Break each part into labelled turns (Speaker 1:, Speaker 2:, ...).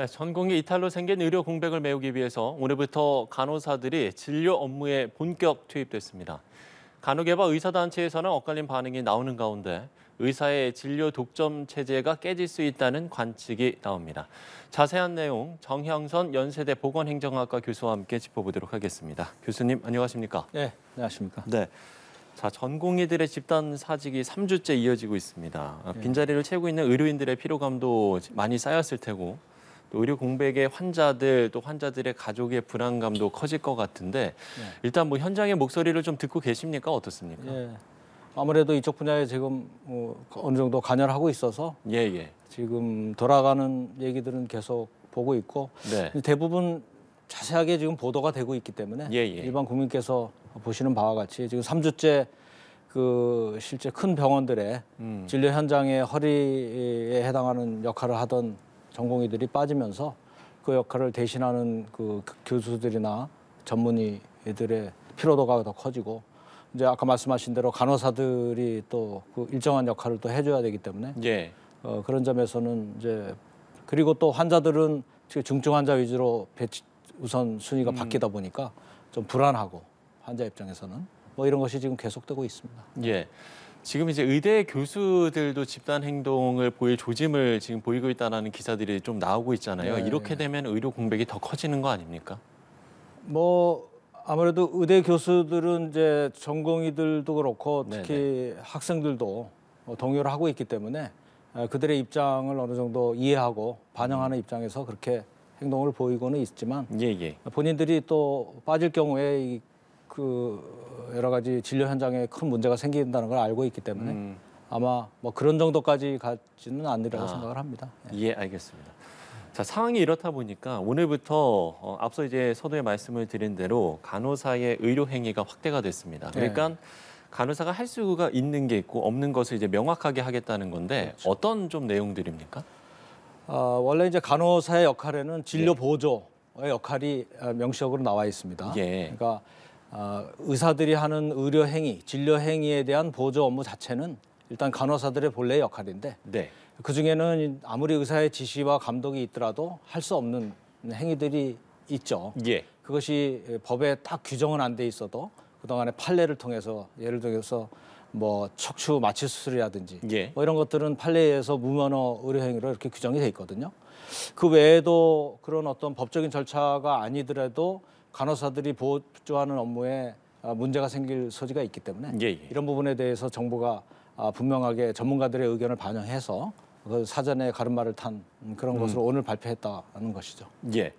Speaker 1: 네, 전공의 이탈로 생긴 의료 공백을 메우기 위해서 오늘부터 간호사들이 진료 업무에 본격 투입됐습니다. 간호개발 의사단체에서는 엇갈린 반응이 나오는 가운데 의사의 진료 독점 체제가 깨질 수 있다는 관측이 나옵니다. 자세한 내용 정형선 연세대 보건행정학과 교수와 함께 짚어보도록 하겠습니다. 교수님 안녕하십니까?
Speaker 2: 네, 안녕하십니까.
Speaker 1: 네. 자, 전공의들의 집단 사직이 3주째 이어지고 있습니다. 아, 빈자리를 채우고 있는 의료인들의 피로감도 많이 쌓였을 테고 또 의료 공백의 환자들 또 환자들의 가족의 불안감도 커질 것 같은데 일단 뭐 현장의 목소리를 좀 듣고 계십니까? 어떻습니까?
Speaker 2: 예. 아무래도 이쪽 분야에 지금 뭐 어느 정도 관여를 하고 있어서
Speaker 1: 예, 예.
Speaker 2: 지금 돌아가는 얘기들은 계속 보고 있고
Speaker 1: 네.
Speaker 2: 대부분 자세하게 지금 보도가 되고 있기 때문에
Speaker 1: 예, 예.
Speaker 2: 일반 국민께서 보시는 바와 같이 지금 3주째 그 실제 큰 병원들의
Speaker 1: 음.
Speaker 2: 진료 현장의 허리에 해당하는 역할을 하던 전공의들이 빠지면서 그 역할을 대신하는 그 교수들이나 전문의들의 피로도가 더 커지고 이제 아까 말씀하신 대로 간호사들이 또 그 일정한 역할을 또 해줘야 되기 때문에
Speaker 1: 예.
Speaker 2: 어, 그런 점에서는 이제 그리고 또 환자들은 중증 환자 위주로 배치 우선 순위가 바뀌다 보니까 좀 불안하고 환자 입장에서는 뭐 이런 것이 지금 계속되고 있습니다.
Speaker 1: 예. 지금 이제 의대 교수들도 집단 행동을 보일 조짐을 지금 보이고 있다는 기사들이 좀 나오고 있잖아요.
Speaker 2: 네.
Speaker 1: 이렇게 되면 의료 공백이 더 커지는 거 아닙니까?
Speaker 2: 뭐 아무래도 의대 교수들은 이제 전공의들도 그렇고
Speaker 1: 네네.
Speaker 2: 특히 학생들도 뭐 동요를 하고 있기 때문에 어, 그들의 입장을 어느 정도 이해하고 반영하는 입장에서 그렇게 행동을 보이고는 있지만
Speaker 1: 예, 예.
Speaker 2: 본인들이 또 빠질 경우에 이 그 여러 가지 진료 현장에 큰 문제가 생긴다는 걸 알고 있기 때문에
Speaker 1: 음.
Speaker 2: 아마 뭐 그런 정도까지 가지는 않으리라고
Speaker 1: 아.
Speaker 2: 생각을 합니다. 예.
Speaker 1: 예, 알겠습니다. 자, 상황이 이렇다 보니까 오늘부터 어, 앞서 이제 서두에 말씀을 드린 대로 간호사의 의료 행위가 확대가 됐습니다.
Speaker 2: 네.
Speaker 1: 그러니까 간호사가 할 수가 있는 게 있고 없는 것을 이제 명확하게 하겠다는 건데
Speaker 2: 그렇죠.
Speaker 1: 어떤 좀 내용들입니까?
Speaker 2: 아, 원래 이제 간호사의 역할에는 진료
Speaker 1: 예.
Speaker 2: 보조의 역할이 아, 명시적으로 나와 있습니다.
Speaker 1: 예.
Speaker 2: 그러니까 아, 의사들이 하는 의료 행위, 진료 행위에 대한 보조 업무 자체는 일단 간호사들의 본래 역할인데
Speaker 1: 네.
Speaker 2: 그 중에는 아무리 의사의 지시와 감독이 있더라도 할 수 없는 행위들이 있죠.
Speaker 1: 예.
Speaker 2: 그것이 법에 딱 규정은 안 돼 있어도 그동안에 판례를 통해서 예를 들어서 뭐 척추 마취 수술이라든지
Speaker 1: 예.
Speaker 2: 뭐 이런 것들은 판례에서 무면허 의료 행위로 이렇게 규정이 돼 있거든요. 그 외에도 그런 어떤 법적인 절차가 아니더라도 간호사들이 보조하는 업무에 아, 문제가 생길 소지가 있기 때문에
Speaker 1: 예, 예.
Speaker 2: 이런 부분에 대해서 정부가 아, 분명하게 전문가들의 의견을 반영해서 그 사전에 가름말을 탄 그런
Speaker 1: 음.
Speaker 2: 것으로 오늘 발표했다는 것이죠.
Speaker 1: 예.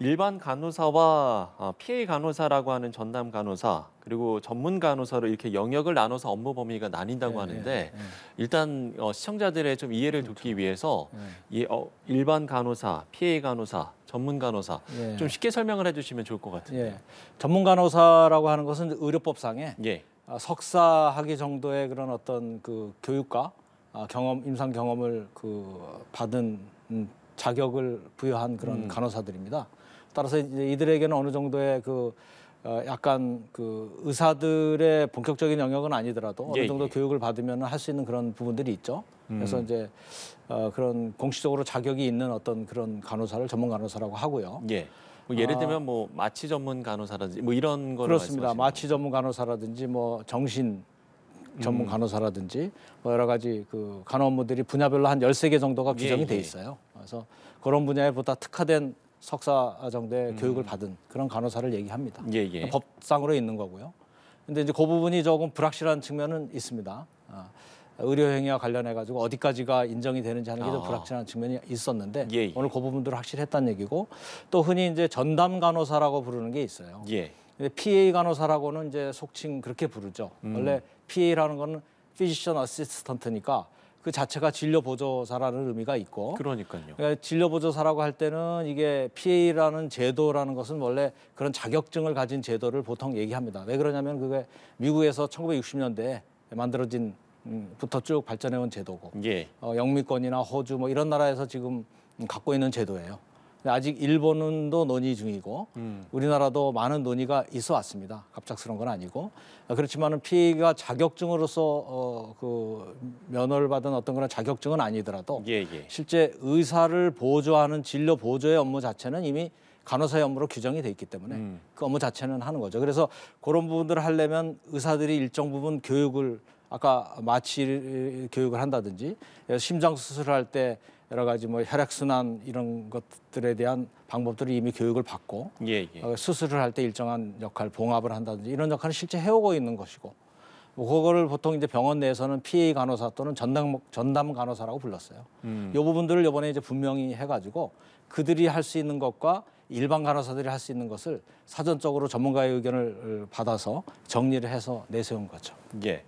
Speaker 1: 일반 간호사와 어, PA 간호사라고 하는 전담 간호사 그리고 전문 간호사로 이렇게 영역을 나눠서 업무 범위가 나뉜다고
Speaker 2: 네,
Speaker 1: 하는데
Speaker 2: 네, 네.
Speaker 1: 일단 어, 시청자들의 좀 이해를 돕기 위해서
Speaker 2: 네.
Speaker 1: 이 어, 일반 간호사, PA 간호사, 전문 간호사
Speaker 2: 예.
Speaker 1: 좀 쉽게 설명을 해주시면 좋을 것 같은데.
Speaker 2: 예. 전문 간호사라고 하는 것은 의료법상에
Speaker 1: 예.
Speaker 2: 아, 석사 학위 정도의 그런 어떤 그 교육과 아, 경험 임상 경험을 그 받은 음, 자격을 부여한 그런
Speaker 1: 음.
Speaker 2: 간호사들입니다. 따라서 이제 이들에게는 어느 정도의 그 어, 약간 그 의사들의 본격적인 영역은 아니더라도
Speaker 1: 예,
Speaker 2: 어느 정도
Speaker 1: 예.
Speaker 2: 교육을 받으면 할 수 있는 그런 부분들이 있죠. 그래서
Speaker 1: 음.
Speaker 2: 이제 어, 그런 공식적으로 자격이 있는 어떤 그런 간호사를 전문 간호사라고 하고요.
Speaker 1: 예. 뭐 예를
Speaker 2: 아.
Speaker 1: 들면 뭐 마취 전문 간호사라든지 뭐 이런 거를
Speaker 2: 그렇습니다. 마취 전문 간호사라든지 뭐 정신 전문
Speaker 1: 음.
Speaker 2: 간호사라든지 뭐 여러 가지 그 간호 업무들이 분야별로 한 13개 정도가
Speaker 1: 예,
Speaker 2: 규정이 돼
Speaker 1: 예.
Speaker 2: 있어요. 그래서 그런 분야에 보다 특화된 석사
Speaker 1: 음.
Speaker 2: 정도의 교육을 받은 그런 간호사를 얘기합니다.
Speaker 1: 예, 예.
Speaker 2: 법상으로 있는 거고요. 근데 이제 그 부분이 조금 불확실한 측면은 있습니다. 아, 의료 행위와 관련해 가지고 어디까지가 인정이 되는지 하는 게좀
Speaker 1: 아.
Speaker 2: 불확실한 측면이 있었는데
Speaker 1: 예, 예.
Speaker 2: 오늘 그 부분들은 확실했다는 얘기고 또 흔히 이제 전담 간호사라고 부르는 게 있어요.
Speaker 1: 예.
Speaker 2: 근데 PA 간호사라고는 이제 속칭 그렇게 부르죠.
Speaker 1: 음.
Speaker 2: 원래 PA라는 거는 피지션 어시스턴트니까 그 자체가 진료 보조사라는 의미가 있고
Speaker 1: 그러니까요.
Speaker 2: 그러니까 진료 보조사라고 할 때는 이게 PA라는 제도라는 것은 원래 그런 자격증을 가진 제도를 보통 얘기합니다. 왜 그러냐면 그게 미국에서 1960년대에 만들어진 음, 부터 쭉 발전해 온 제도고
Speaker 1: 예.
Speaker 2: 어, 영미권이나 호주 뭐 이런 나라에서 지금 갖고 있는 제도예요. 아직 일본도 논의 중이고
Speaker 1: 음.
Speaker 2: 우리나라도 많은 논의가 있어 왔습니다. 갑작스러운 건 아니고 어, 그렇지만은 피해가 자격증으로서 어, 그 면허를 받은 어떤 그런 자격증은 아니더라도
Speaker 1: 예, 예.
Speaker 2: 실제 의사를 보조하는 진료 보조의 업무 자체는 이미 간호사의 업무로 규정이 돼 있기 때문에
Speaker 1: 음.
Speaker 2: 그 업무 자체는 하는 거죠. 그래서 그런 부분들을 하려면 의사들이 일정 부분 교육을 아까 마취 교육을 한다든지 심장 수술을 할때 여러 가지 뭐 혈액 순환 이런 것들에 대한 방법들을 이미 교육을 받고
Speaker 1: 예, 예.
Speaker 2: 어, 수술을 할 때 일정한 역할, 봉합을 한다든지 이런 역할을 실제 해오고 있는 것이고 뭐 그거를 보통 이제 병원 내에서는 PA 간호사 또는 전담 전담 간호사라고 불렀어요.
Speaker 1: 음.
Speaker 2: 이 부분들을 이번에 이제 분명히 해가지고 그들이 할 수 있는 것과 일반 간호사들이 할 수 있는 것을 사전적으로 전문가의 의견을 어, 받아서 정리를 해서 내세운 거죠.
Speaker 1: 예.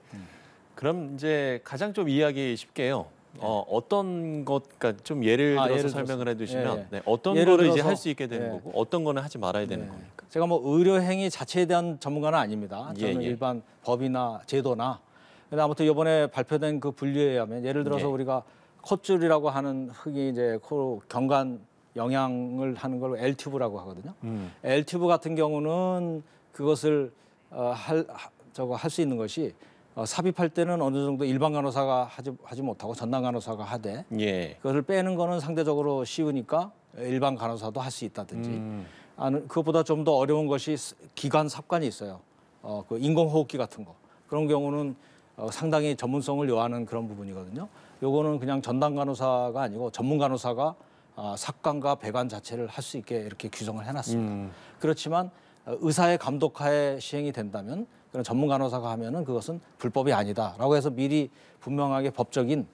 Speaker 1: 그럼 이제 가장 좀 이해하기 쉽게요. 어, 어떤 것, 그러니까 좀 예를
Speaker 2: 아,
Speaker 1: 들어서
Speaker 2: 예를
Speaker 1: 설명을. 해주시면
Speaker 2: 예, 예.
Speaker 1: 네, 어떤
Speaker 2: 예를
Speaker 1: 거를 이제
Speaker 2: 들어서,
Speaker 1: 할 수 있게 되는
Speaker 2: 예.
Speaker 1: 거고 어떤 거는 하지 말아야 되는
Speaker 2: 네.
Speaker 1: 겁니까?
Speaker 2: 제가 뭐 의료 행위 자체에 대한 전문가는 아닙니다.
Speaker 1: 예,
Speaker 2: 저는
Speaker 1: 예.
Speaker 2: 일반 법이나 제도나 근데 아무튼 이번에 발표된 그 분류에 의하면 예를 들어서
Speaker 1: 예.
Speaker 2: 우리가 콧줄이라고 하는 흙이 이제 코 경관 영양을 하는 걸 L튜브라고 하거든요.
Speaker 1: 음.
Speaker 2: L튜브 같은 경우는 그것을 어, 할 하- 저거 할 수 있는 것이 어, 삽입할 때는 어느 정도 일반 간호사가 하지 하지 못하고 전담 간호사가 하되
Speaker 1: 예.
Speaker 2: 그것을 빼는 거는 상대적으로 쉬우니까 일반 간호사도 할 수 있다든지
Speaker 1: 음.
Speaker 2: 아는 그것보다 좀 더 어려운 것이 스- 기관 삽관이 있어요. 어, 그 인공호흡기 같은 거 그런 경우는 어, 상당히 전문성을 요하는 그런 부분이거든요. 요거는 그냥 전담 간호사가 아니고 전문 간호사가 아, 삽관과 배관 자체를 할 수 있게 이렇게 규정을 해놨습니다.
Speaker 1: 음.
Speaker 2: 그렇지만 어, 의사의 감독하에 시행이 된다면 그런 전문 간호사가 하면은 그것은 불법이 아니다라고 해서 미리 분명하게 법적인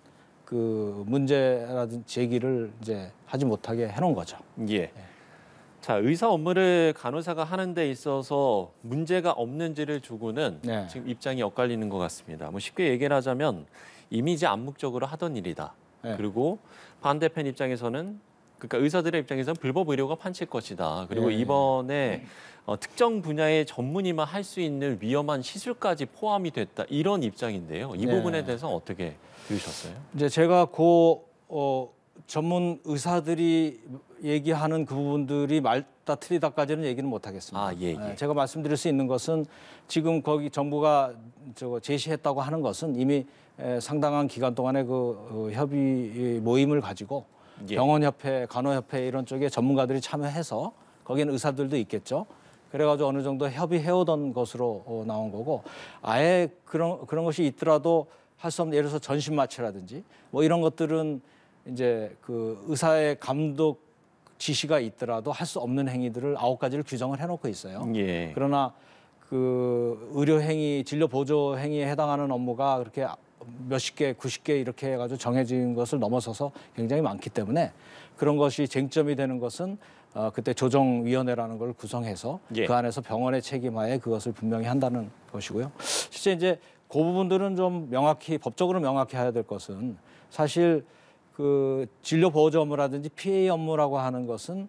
Speaker 2: 그 문제라든지 제기를 이제 하지 못하게 해놓은 거죠.
Speaker 1: 예. 자, 의사 업무를 간호사가 하는 데 있어서 문제가 없는지를 두고는
Speaker 2: 네.
Speaker 1: 지금 입장이 엇갈리는 것 같습니다. 뭐 쉽게 얘기를 하자면 이미지 암묵적으로 하던 일이다.
Speaker 2: 네.
Speaker 1: 그리고 반대편 입장에서는 그러니까 의사들의 입장에서는 불법 의료가 판칠 것이다. 그리고
Speaker 2: 예, 예.
Speaker 1: 이번에 어, 특정 분야의 전문의만 할 수 있는 위험한 시술까지 포함이 됐다. 이런 입장인데요. 이
Speaker 2: 네.
Speaker 1: 부분에 대해서 어떻게 들으셨어요?
Speaker 2: 이제 제가 그 어, 전문 의사들이 얘기하는 그 부분들이 말다 틀리다까지는 얘기는 못 하겠습니다.
Speaker 1: 아, 예, 예.
Speaker 2: 제가 말씀드릴 수 있는 것은 지금 거기 정부가 저거 제시했다고 하는 것은 이미 에, 상당한 기간 동안에 그 어, 협의 모임을 가지고
Speaker 1: 예.
Speaker 2: 병원협회, 간호협회 이런 쪽에 전문가들이 참여해서 거기는 의사들도 있겠죠. 그래가지고 어느 정도 협의해오던 것으로 어, 나온 거고 아예 그런 그런 것이 있더라도 할 수 없는 예를 들어서 전신 마취라든지 뭐 이런 것들은 이제 그 의사의 감독 지시가 있더라도 할 수 없는 행위들을 아홉 가지를 규정을 해놓고 있어요.
Speaker 1: 예.
Speaker 2: 그러나 그 의료 행위, 진료 보조 행위에 해당하는 업무가 그렇게 몇십 개, 구십 개 이렇게 해가지고 정해진 것을 넘어서서 굉장히 많기 때문에 그런 것이 쟁점이 되는 것은 어, 그때 조정위원회라는 걸 구성해서
Speaker 1: 예.
Speaker 2: 그 안에서 병원의 책임하에 그것을 분명히 한다는 것이고요. 실제 이제 그 부분들은 좀 명확히 법적으로 명확히 해야 될 것은 사실 그 진료 보조 업무라든지 PA 업무라고 하는 것은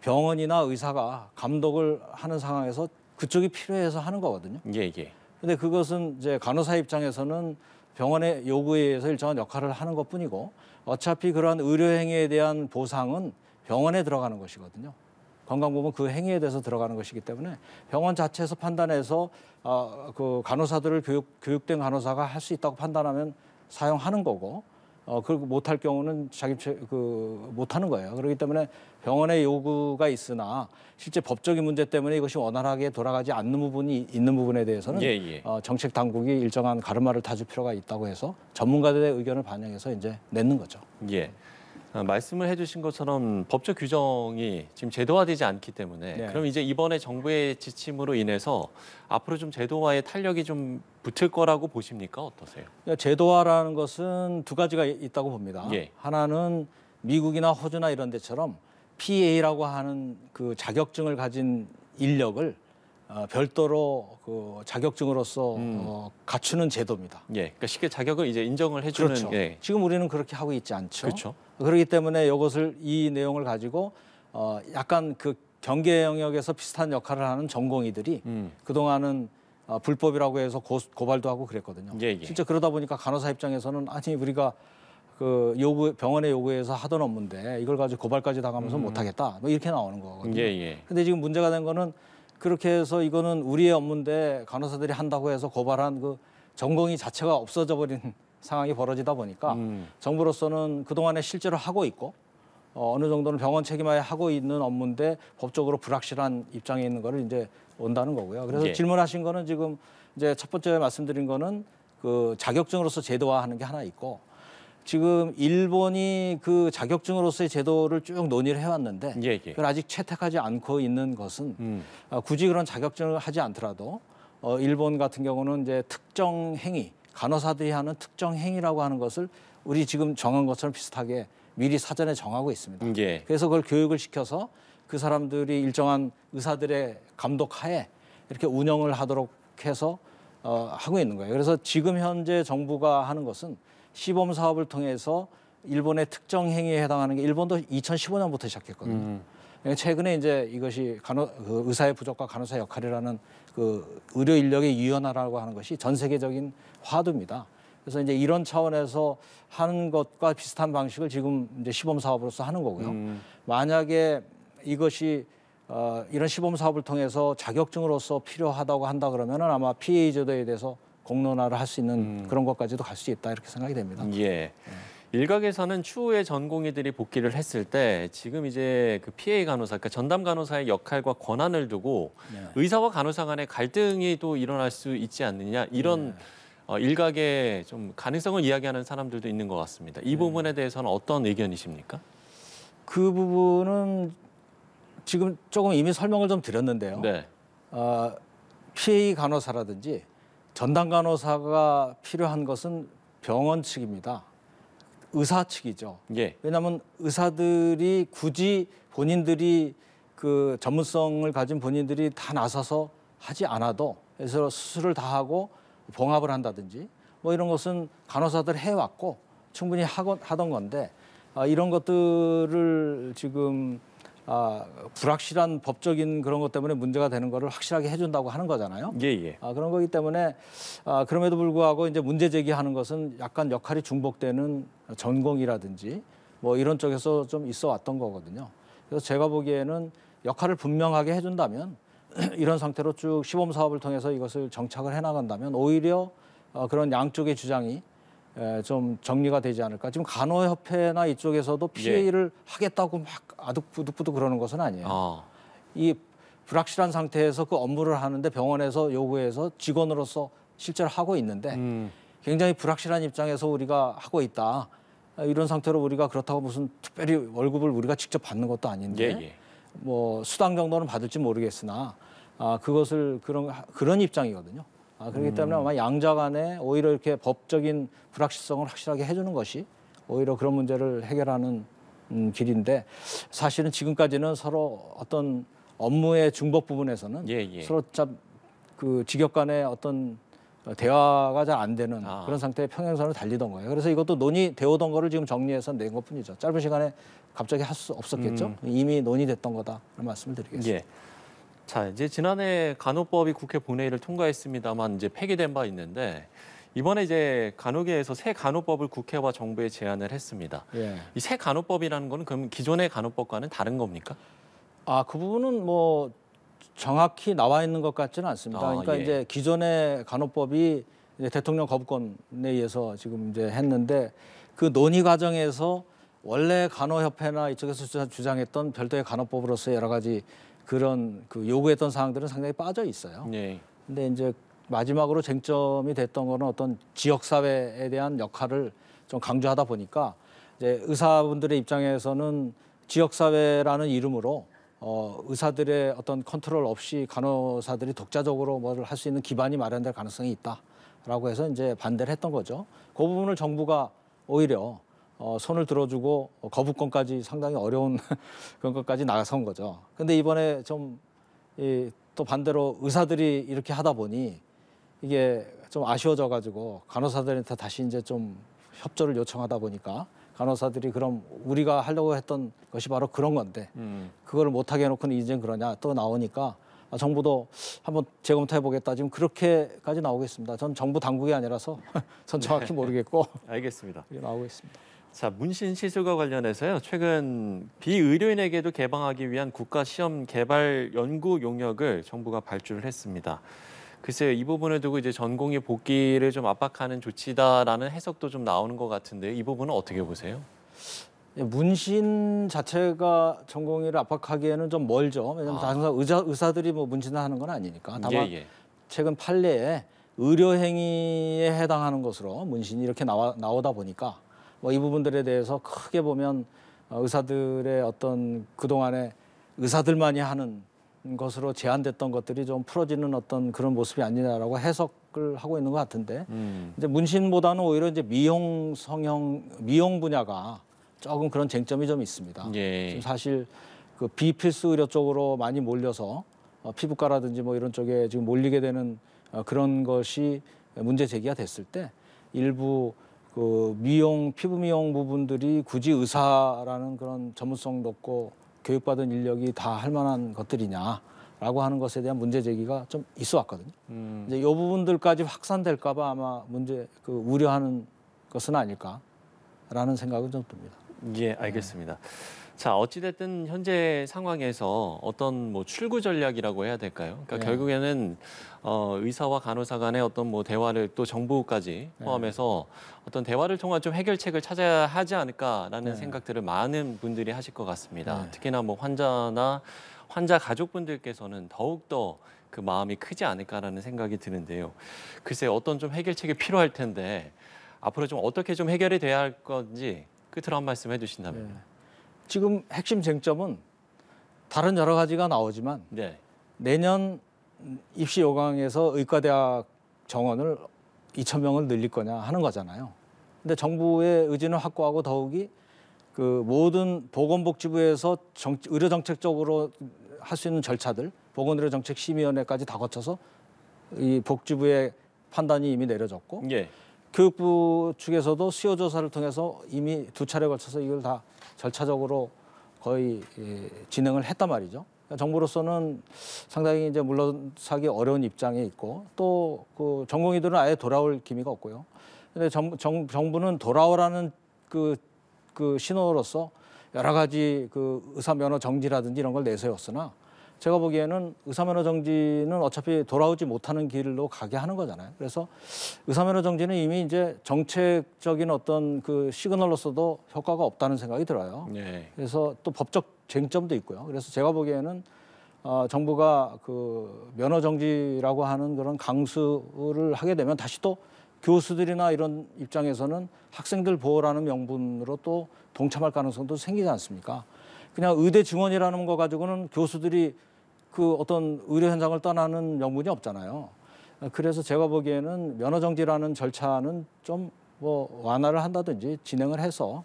Speaker 2: 병원이나 의사가 감독을 하는 상황에서 그쪽이 필요해서 하는 거거든요.
Speaker 1: 예, 예.
Speaker 2: 근데 그것은 이제 간호사 입장에서는 병원의 요구에 의해서 일정한 역할을 하는 것뿐이고 어차피 그러한 의료 행위에 대한 보상은 병원에 들어가는 것이거든요. 건강보험은 그 행위에 대해서 들어가는 것이기 때문에 병원 자체에서 판단해서 어, 그 간호사들을 교육 교육된 간호사가 할 수 있다고 판단하면 사용하는 거고 어 그리고 못할 경우는 자기 채- 그 못하는 거예요. 그렇기 때문에 병원의 요구가 있으나 실제 법적인 문제 때문에 이것이 원활하게 돌아가지 않는 부분이 있는 부분에 대해서는
Speaker 1: 예, 예.
Speaker 2: 어, 정책 당국이 일정한 가르마를 타줄 필요가 있다고 해서 전문가들의 의견을 반영해서 이제 내는 거죠.
Speaker 1: 예. 아, 말씀을 해주신 것처럼 법적 규정이 지금 제도화되지 않기 때문에
Speaker 2: 네.
Speaker 1: 그럼 이제 이번에 정부의 지침으로 인해서 앞으로 좀 제도화에 탄력이 좀 붙을 거라고 보십니까 어떠세요?
Speaker 2: 그러니까 제도화라는 것은 두 가지가 이- 있다고 봅니다.
Speaker 1: 예.
Speaker 2: 하나는 미국이나 호주나 이런 데처럼 PA라고 하는 그 자격증을 가진 인력을 어, 별도로 그 자격증으로서
Speaker 1: 음.
Speaker 2: 어, 갖추는 제도입니다.
Speaker 1: 예, 그러니까 쉽게 자격을 이제 인정을 해주는
Speaker 2: 그렇죠.
Speaker 1: 예,
Speaker 2: 지금 우리는 그렇게 하고 있지 않죠.
Speaker 1: 그렇죠.
Speaker 2: 그렇기 때문에 이것을 이 내용을 가지고 어, 약간 그 경계 영역에서 비슷한 역할을 하는 전공의들이
Speaker 1: 음,
Speaker 2: 그 동안은 어, 불법이라고 해서 고, 고발도 하고 그랬거든요.
Speaker 1: 예, 예.
Speaker 2: 실제 그러다 보니까 간호사 입장에서는 아니 우리가 그 요구 병원의 요구에서 하던 업무인데 이걸 가지고 고발까지 당하면서 못 하겠다. 뭐 이렇게 나오는 거거든요.
Speaker 1: 예, 예.
Speaker 2: 근데 지금 문제가 된 거는 그렇게 해서 이거는 우리의 업무인데 간호사들이 한다고 해서 고발한 그 전공이 자체가 없어져 버린 상황이 벌어지다 보니까
Speaker 1: 음.
Speaker 2: 정부로서는 그동안에 실제로 하고 있고 어, 어느 정도는 병원 책임하에 하고 있는 업무인데 법적으로 불확실한 입장에 있는 거를 이제 온다는 거고요. 그래서
Speaker 1: 예.
Speaker 2: 질문하신 거는 지금 이제 첫 번째 말씀드린 거는 그 자격증으로서 제도화하는 게 하나 있고 지금 일본이 그 자격증으로서의 제도를 쭉 논의를 해왔는데
Speaker 1: 예, 예.
Speaker 2: 그걸 아직 채택하지 않고 있는 것은
Speaker 1: 음.
Speaker 2: 아, 굳이 그런 자격증을 하지 않더라도 어, 일본 같은 경우는 이제 특정 행위 간호사들이 하는 특정 행위라고 하는 것을 우리 지금 정한 것처럼 비슷하게 미리 사전에 정하고 있습니다.
Speaker 1: 예.
Speaker 2: 그래서 그걸 교육을 시켜서 그 사람들이 일정한 의사들의 감독하에 이렇게 운영을 하도록 해서 어, 하고 있는 거예요. 그래서 지금 현재 정부가 하는 것은 시범 사업을 통해서 일본의 특정 행위에 해당하는 게 일본도 2015년부터 시작했거든요.
Speaker 1: 음.
Speaker 2: 예, 최근에 이제 이것이 간호 그 의사의 부족과 간호사 역할이라는 그 의료 인력의 유연화라고 하는 것이 전 세계적인 화두입니다. 그래서 이제 이런 차원에서 하는 것과 비슷한 방식을 지금 이제 시범 사업으로서 하는 거고요.
Speaker 1: 음.
Speaker 2: 만약에 이것이 어, 이런 시범 사업을 통해서 자격증으로서 필요하다고 한다 그러면은 아마 PA 제도에 대해서 공론화를 할 수 있는 그런 것까지도 갈 수 있다 이렇게 생각이 됩니다.
Speaker 1: 예. 일각에서는 추후에 전공의들이 복귀를 했을 때 지금 이제 그 PA 간호사, 그러니까 전담 간호사의 역할과 권한을 두고
Speaker 2: 네.
Speaker 1: 의사와 간호사 간의 갈등이 또 일어날 수 있지 않느냐 이런
Speaker 2: 네.
Speaker 1: 어, 일각의 좀 가능성을 이야기하는 사람들도 있는 것 같습니다.
Speaker 2: 네.
Speaker 1: 이 부분에 대해서는 어떤 의견이십니까?
Speaker 2: 그 부분은 지금 조금 이미 설명을 좀 드렸는데요.
Speaker 1: 네.
Speaker 2: 어, PA 간호사라든지 전담 간호사가 필요한 것은 병원 측입니다. 의사 측이죠.
Speaker 1: 예.
Speaker 2: 왜냐하면 의사들이 굳이 본인들이 그 전문성을 가진 본인들이 다 나서서 하지 않아도 그래서 수술을 다 하고 봉합을 한다든지 뭐 이런 것은 간호사들 해왔고 충분히 하던 건데 아, 이런 것들을 지금 아, 불확실한 법적인 그런 것 때문에 문제가 되는 거를 확실하게 해준다고 하는 거잖아요.
Speaker 1: 예, 예.
Speaker 2: 아, 그런 거기 때문에 아, 그럼에도 불구하고 이제 문제 제기하는 것은 약간 역할이 중복되는 전공이라든지 뭐 이런 쪽에서 좀 있어 왔던 거거든요. 그래서 제가 보기에는 역할을 분명하게 해준다면 이런 상태로 쭉 시범 사업을 통해서 이것을 정착을 해 나간다면 오히려 어, 그런 양쪽의 주장이 에, 좀 정리가 되지 않을까. 지금 간호협회나 이쪽에서도 피해를 하겠다고 막 아득부득부득 그러는 것은 아니에요.
Speaker 1: 아,
Speaker 2: 이 불확실한 상태에서 그 업무를 하는데 병원에서 요구해서 직원으로서 실제로 하고 있는데
Speaker 1: 음,
Speaker 2: 굉장히 불확실한 입장에서 우리가 하고 있다. 아, 이런 상태로 우리가 그렇다고 무슨 특별히 월급을 우리가 직접 받는 것도
Speaker 1: 예,
Speaker 2: 아닌데
Speaker 1: 예.
Speaker 2: 뭐 수당 정도는 받을지 모르겠으나 아, 그것을 그런 그런 입장이거든요. 아, 그렇기 때문에 아마 양자 간에 오히려 이렇게 법적인 불확실성을 확실하게 해주는 것이 오히려 그런 문제를 해결하는 음, 길인데 사실은 지금까지는 서로 어떤 업무의 중복 부분에서는
Speaker 1: 예, 예.
Speaker 2: 서로 참그 직역 간의 어떤 대화가 잘 안 되는
Speaker 1: 아.
Speaker 2: 그런 상태의 평행선을 달리던 거예요. 그래서 이것도 논의되어 오던 거를 지금 정리해서 낸 것뿐이죠. 짧은 시간에 갑자기 할 수 없었겠죠.
Speaker 1: 음.
Speaker 2: 이미 논의됐던 거다. 그런 말씀을 드리겠습니다.
Speaker 1: 예. 자, 이제 지난해 간호법이 국회 본회의를 통과했습니다만 이제 폐기된 바 있는데 이번에 이제 간호계에서 새 간호법을 국회와 정부에 제안을 했습니다.
Speaker 2: 예.
Speaker 1: 이 새 간호법이라는 거는 그럼 기존의 간호법과는 다른 겁니까?
Speaker 2: 아, 그 부분은 뭐 정확히 나와 있는 것 같지는 않습니다.
Speaker 1: 아,
Speaker 2: 그러니까
Speaker 1: 예.
Speaker 2: 이제 기존의 간호법이 이제 대통령 거부권에 의해서 지금 이제 했는데 그 논의 과정에서 원래 간호협회나 이쪽에서 주장- 주장했던 별도의 간호법으로서 여러 가지 그런 그 요구했던 사항들은 상당히 빠져 있어요.
Speaker 1: 예.
Speaker 2: 근데 이제 마지막으로 쟁점이 됐던 거는 어떤 지역 사회에 대한 역할을 좀 강조하다 보니까 이제 의사분들의 입장에서는 지역 사회라는 이름으로 어, 의사들의 어떤 컨트롤 없이 간호사들이 독자적으로 뭐를 할 수 있는 기반이 마련될 가능성이 있다라고 해서 이제 반대를 했던 거죠. 그 부분을 정부가 오히려 어, 손을 들어주고 어, 거부권까지 상당히 어려운 그런 것까지 나선 거죠. 근데 이번에 좀 이, 또 반대로 의사들이 이렇게 하다 보니 이게 좀 아쉬워져 가지고 간호사들한테 다시 이제 좀 협조를 요청하다 보니까 간호사들이 그럼 우리가 하려고 했던 것이 바로 그런 건데
Speaker 1: 음.
Speaker 2: 그거를 못하게 해놓고는 이제 그러냐 또 나오니까 아, 정부도 한번 재검토해 보겠다 지금 그렇게까지 나오고 있습니다. 전 정부 당국이 아니라서 전 정확히 모르겠고
Speaker 1: 알겠습니다.
Speaker 2: 나오고 있습니다.
Speaker 1: 자, 문신 시술과 관련해서요. 최근 비의료인에게도 개방하기 위한 국가 시험 개발 연구 용역을 정부가 발주를 했습니다. 글쎄요, 이 부분을 두고 이제 전공의 복귀를 좀 압박하는 조치다라는 해석도 좀 나오는 것 같은데 이 부분은 어떻게 보세요?
Speaker 2: 예, 문신 자체가 전공의를 압박하기에는 좀 멀죠. 왜냐하면
Speaker 1: 아.
Speaker 2: 항상 의사 의사들이 뭐 문신을 하는 건 아니니까. 다만
Speaker 1: 예, 예.
Speaker 2: 최근 판례에 의료 행위에 해당하는 것으로 문신이 이렇게 나와 나오다 보니까 뭐 이 부분들에 대해서 크게 보면 어, 의사들의 어떤 그 동안에 의사들만이 하는 것으로 제한됐던 것들이 좀 풀어지는 어떤 그런 모습이 아니냐라고 해석을 하고 있는 것 같은데
Speaker 1: 음.
Speaker 2: 이제 문신보다는 오히려 이제 미용 성형 미용 분야가 조금 그런 쟁점이 좀 있습니다.
Speaker 1: 예.
Speaker 2: 지금 사실 그 비필수 의료 쪽으로 많이 몰려서 어, 피부과라든지 뭐 이런 쪽에 지금 몰리게 되는 어, 그런 것이 문제 제기가 됐을 때 일부 그 미용 피부 미용 부분들이 굳이 의사라는 그런 전문성 높고 교육받은 인력이 다 할 만한 것들이냐라고 하는 것에 대한 문제 제기가 좀 있어 왔거든요.
Speaker 1: 음.
Speaker 2: 이제 이 부분들까지 확산될까 봐 아마 문제 그 우려하는 것은 아닐까라는 생각은 좀 듭니다.
Speaker 1: 예, 알겠습니다. 자, 어찌됐든 현재 상황에서 어떤 뭐 출구 전략이라고 해야 될까요? 그러니까
Speaker 2: 네.
Speaker 1: 결국에는 어, 의사와 간호사 간의 어떤 뭐 대화를 또 정부까지
Speaker 2: 네.
Speaker 1: 포함해서 어떤 대화를 통한 좀 해결책을 찾아야 하지 않을까라는
Speaker 2: 네.
Speaker 1: 생각들을 많은 분들이 하실 것 같습니다.
Speaker 2: 네.
Speaker 1: 특히나 뭐 환자나 환자 가족분들께서는 더욱 더 그 마음이 크지 않을까라는 생각이 드는데요. 글쎄 어떤 좀 해결책이 필요할 텐데 앞으로 좀 어떻게 좀 해결이 돼야 할 건지 끝으로 한 말씀 해주신다면.
Speaker 2: 네. 지금 핵심 쟁점은 다른 여러 가지가 나오지만
Speaker 1: 네.
Speaker 2: 내년 입시 요강에서 의과대학 정원을 2천 명을 늘릴 거냐 하는 거잖아요. 근데 정부의 의지는 확고하고 더욱이 그 모든 보건복지부에서 정, 의료정책적으로 할 수 있는 절차들, 보건의료정책심의위원회까지 다 거쳐서 이 복지부의 판단이 이미 내려졌고
Speaker 1: 예.
Speaker 2: 교육부 측에서도 수요 조사를 통해서 이미 두 차례 걸쳐서 이걸 다 절차적으로 거의 예, 진행을 했단 말이죠. 그러니까 정부로서는 상당히 이제 물러서기 어려운 입장에 있고 또 그 전공의들은 아예 돌아올 기미가 없고요. 근데 정, 정, 정부는 돌아오라는 그, 그 신호로서 여러 가지 그 의사 면허 정지라든지 이런 걸 내세웠으나 제가 보기에는 의사 면허 정지는 어차피 돌아오지 못하는 길로 가게 하는 거잖아요. 그래서 의사 면허 정지는 이미 이제 정책적인 어떤 그 시그널로서도 효과가 없다는 생각이 들어요.
Speaker 1: 네.
Speaker 2: 그래서 또 법적 쟁점도 있고요. 그래서 제가 보기에는 어, 정부가 그 면허 정지라고 하는 그런 강수를 하게 되면 다시 또 교수들이나 이런 입장에서는 학생들 보호라는 명분으로 또 동참할 가능성도 생기지 않습니까? 그냥 의대 증원이라는 거 가지고는 교수들이 그 어떤 의료 현장을 떠나는 명분이 없잖아요. 그래서 제가 보기에는 면허 정지라는 절차는 좀 뭐 완화를 한다든지 진행을 해서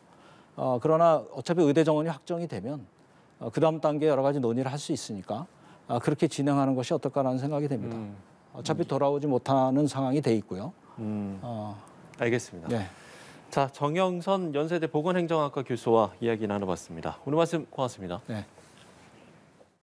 Speaker 2: 어, 그러나 어차피 의대 정원이 확정이 되면 어, 그 다음 단계 여러 가지 논의를 할 수 있으니까 아, 그렇게 진행하는 것이 어떨까라는 생각이 됩니다.
Speaker 1: 음,
Speaker 2: 어차피 돌아오지 못하는 상황이 돼 있고요.
Speaker 1: 음,
Speaker 2: 어,
Speaker 1: 알겠습니다.
Speaker 2: 네.
Speaker 1: 자, 정영선 연세대 보건행정학과 교수와 이야기 나눠봤습니다. 오늘 말씀 고맙습니다.
Speaker 2: 네.